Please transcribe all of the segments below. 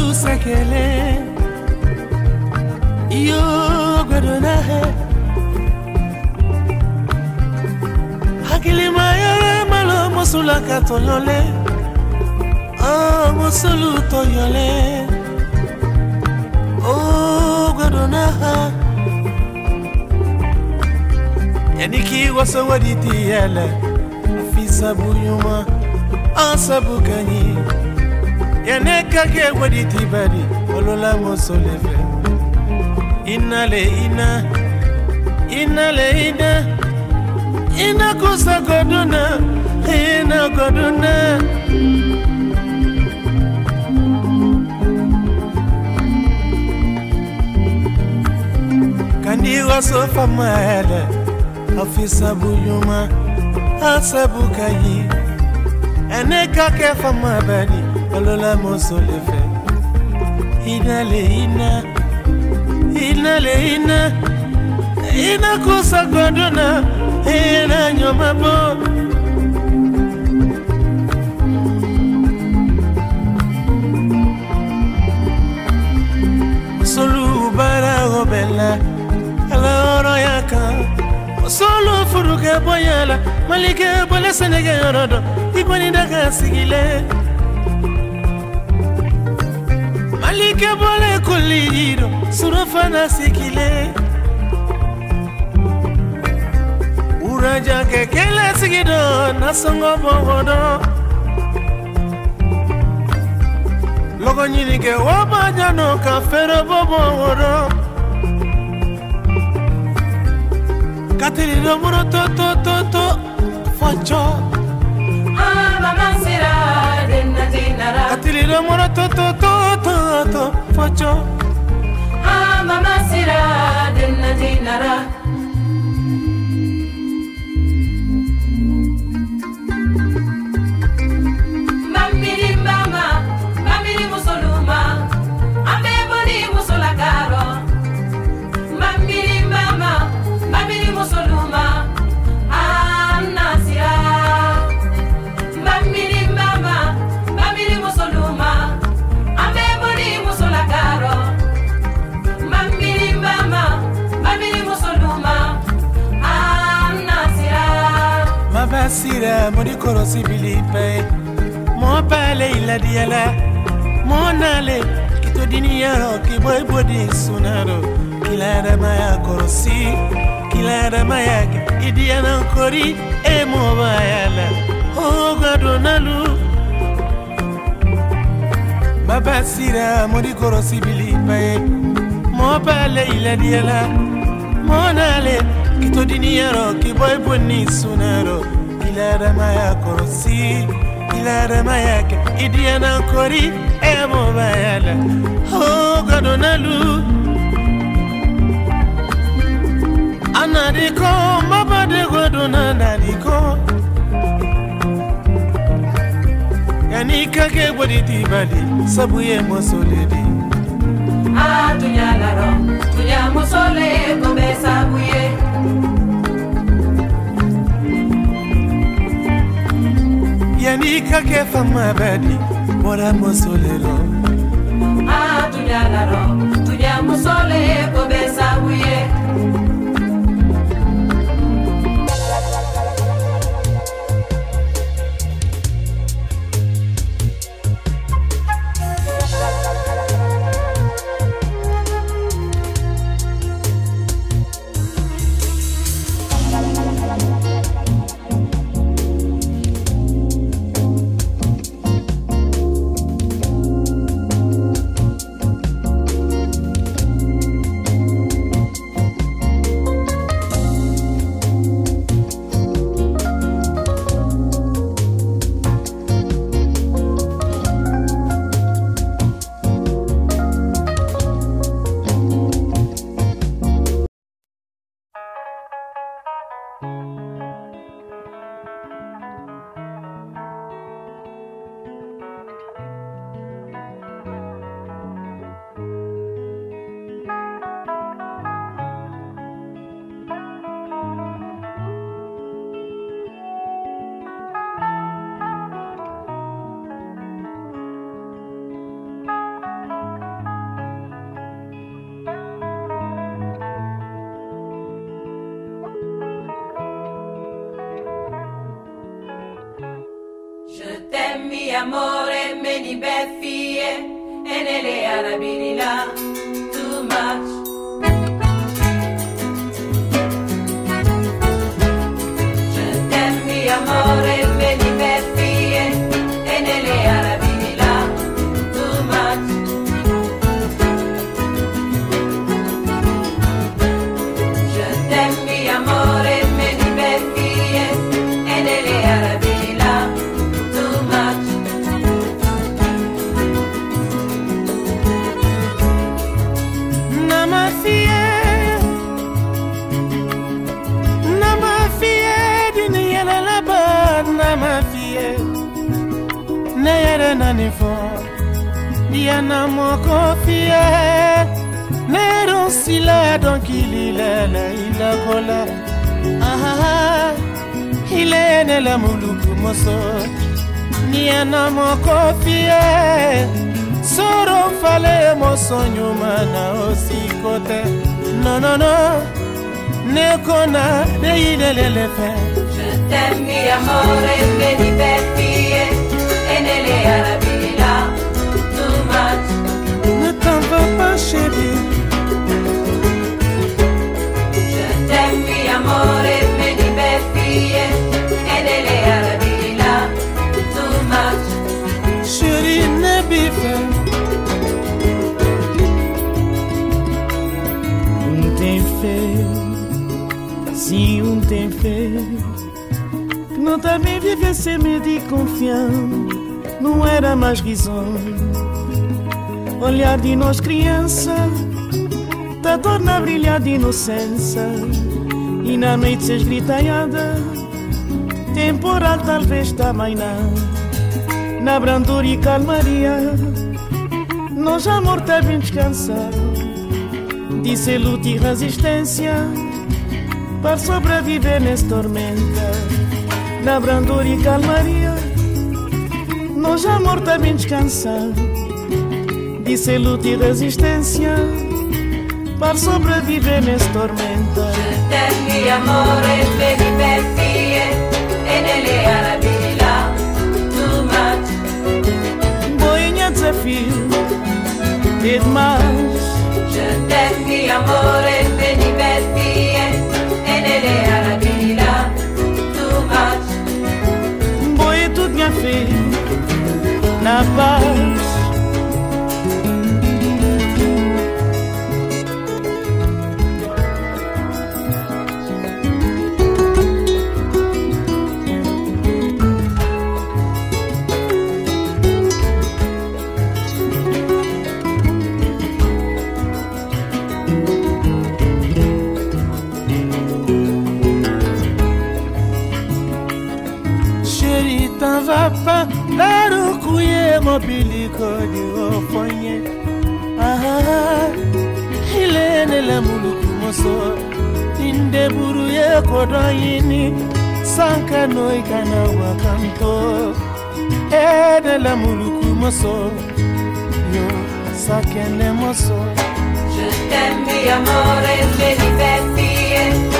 lusekele na gwedonahe hakili mayere malo mosulaka tolole ah, o mosulu toyole o gwedonaha yaniki wasowoditi yele afisa buyuma asabukanyi yane kake waditi badi olola mosolefe inale ina inale ina ina kusa goduna ina goduna. Kandi waso famale afisa buyuma asabu ɛne kakɛ fama bani ɔlɔla mɔsɔ fɛ ina le ina ina le ina ina kò sagbadona ina nyɔmabɔ. solubara ɔbɛla ala ya kan. solo furu ka bɔ yala mali ka bɔla sɛnɛkɛ yɔrɔ dɔ i kɔni da ka sigilɛ mali dɔ fana sigilɛ uraja kɛ kɛlɛ sigi dɔ nasɔngɔ bɔgɔ dɔ lɔgɔ ɲini kɛ wa ba katiri domoro to to to to focho katiri domoro to to to to to. Focho sire modi korosi bilipe. Mo pale ila diala mo nale. Kito dini yaro ki boy bodi sunaro. Kilara maya korosi kilara maya idiana kori e mo bayala o gadonalu baba sire modi korosi bilipe. Mo pale ila diala mo nale. Kito dini yaro ki boy bodi sunaro ilereme yakorosi ilereme yake idiana kori emobeyele ogadonalu anadiko mabadegodona nadiko yanikake bodidibali sabuye mosoledi atunyalaro ah, tunyamusole kobe sabuye yani kake fama badi bora mosolero a ah, tuñalaro tuña musole ko Música amore me li beffie e nelle alabili là. Mona, mais il est l'éléphant. Je t'aime, mi amore, benny, benny. Olhar de nós criança, tá torna a brilhar de inocência. E na noite se esgritanhada, temporal talvez também não. Na brandura e calmaria, nós amor bem descansado disse luta e resistência para sobreviver nessa tormenta. Na brandura e calmaria, nos já também descansa, Disse luta e resistência Para sobreviver nesse tormento Certezza e amore e nele a nelle alabilità Too much. Boinha desafio Demais Certezza e amore e nele E a alabilità Too much. Boia tudo minha filha Na rukuye mobiliko di ofonye. Ah, ilene le muluku moso. Inde buru ye kodo yini Sanka no ikana wakanto. Ede le muluku moso Yo, sakene moso. Je t'aime mi amore veni belle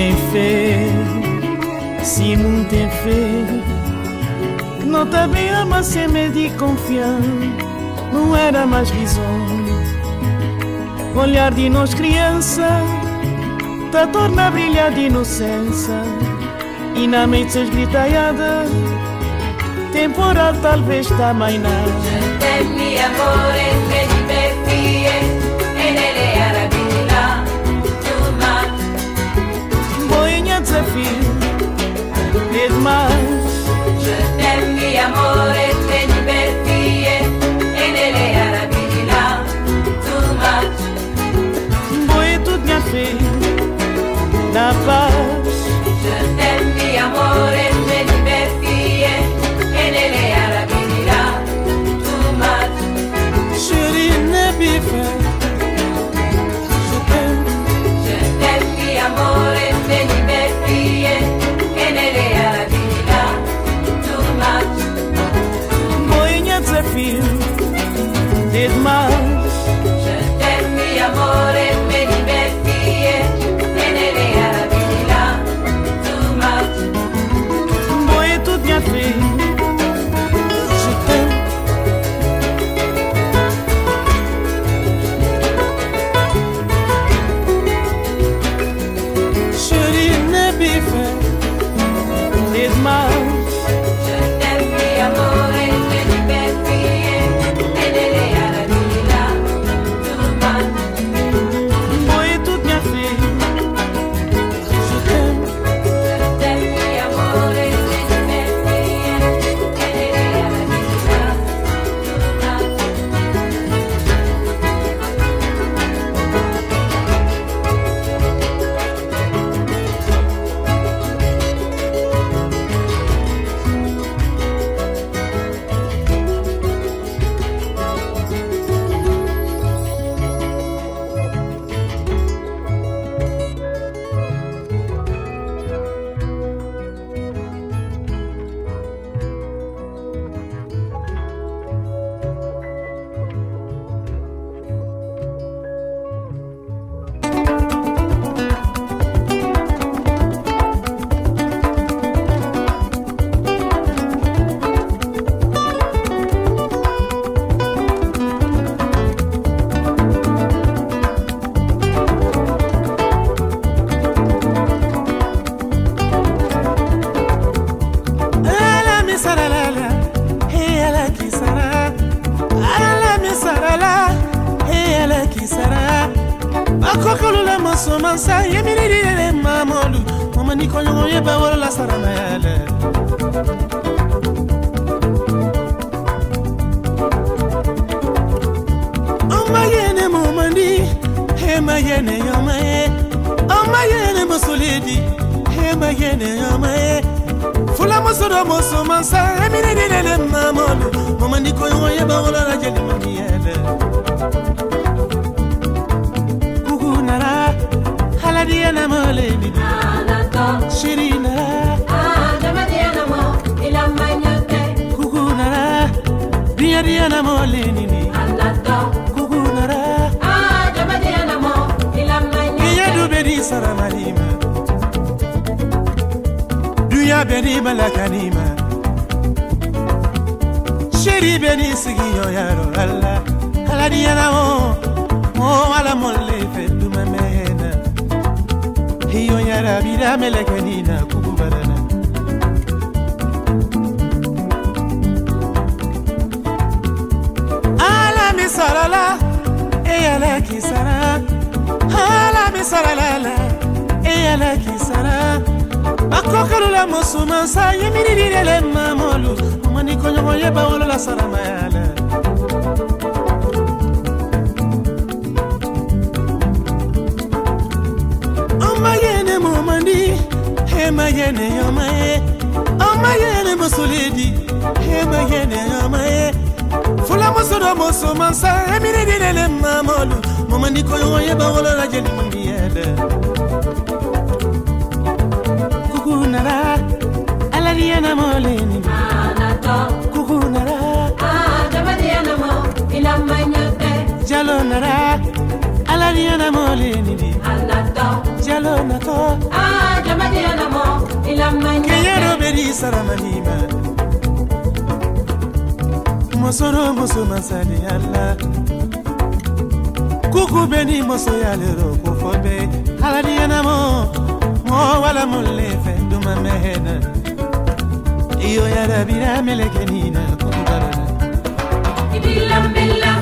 tem fé não tem fé. Não tá bem ama medo e confiar Não era mais risonho Olhar de nós criança Tá torna a brilhar de inocência. E na mente se esgritaiada Temporal talvez mi amore veni vez más. Je t'aime, mi amor, te diverti, en el arabilidad, too much. Voy a tu café, paz. asomansa yeminidi yele mamolu. Momani kɔɲɔgɔn ye bawolola saramayɛlɛ ɔmayene momandi hemayene yɔmaye ɔmayene mosolidi hemayene yɔmaye fulamuso dɔ mosomansa yeminidi lele mamolu. Momani kɔɲɔgɔn ye bawolola jelimamiyɛlɛ haladi ya na mole ni. Anato, Shiri nara, ah, jamani anamo, ila manyate, aladiana molenini anato jamadiana mo ilamanya iya du beni saramalima duya beni malakanima sheri beni sigiyo yaro alla aladiana mo mo ala molle fe. dumamena yara bira melekanina kugubarana ala mi sarala e ala ki sara ala mi sarala la e ala la musuma sa yemiri dire le mamolu. Mani konyo ye bawolo la sara mayala hemayene yomaye amayene mosoledi. Hemayene yomaye fula mosodo mosomansa eminidinene mamolu. Momandikoyo oyeba wolola jeni mondiyele kukunara aladiana moleni. Kukunara jalo nara aladiana moleni. Jalo nato. Ah. Keyero beri saramanima mosoro moso masali ala kuku beni moso yalero kufobe aladiyanamo mo wala molefe duma mehena iyo yarabira melekenina ibilambilla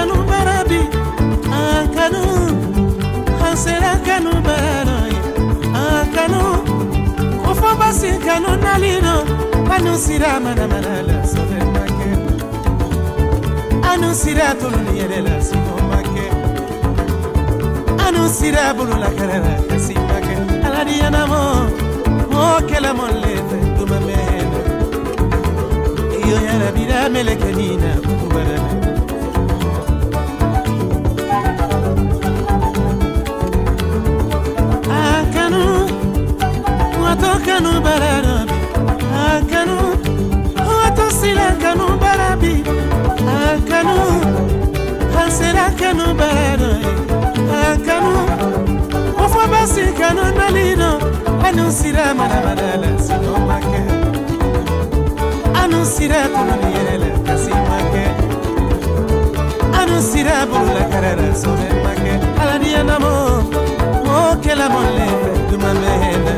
kanu barabi ankanu hansera kanu bararoy ankanu kofo basi kanu nalino anu sira manamanala sofemake anu sira toluni yelela sinomake anu sira bulula karara kasimake aladiyanamo mo kela mollete duma mena iyo yara bira melekenina kubarana kanu bararobi akanu wato sila kanu barabi akanu hasera kanu bararoy akanu ofo basi kanu nalino anusira manamanala sinomake anusira tuluniyerela kasimake anusira bulula karara sobemake aladiyanamo mokela molefe dumamehena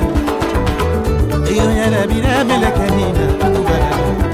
يا بلا بلا بلا كهينة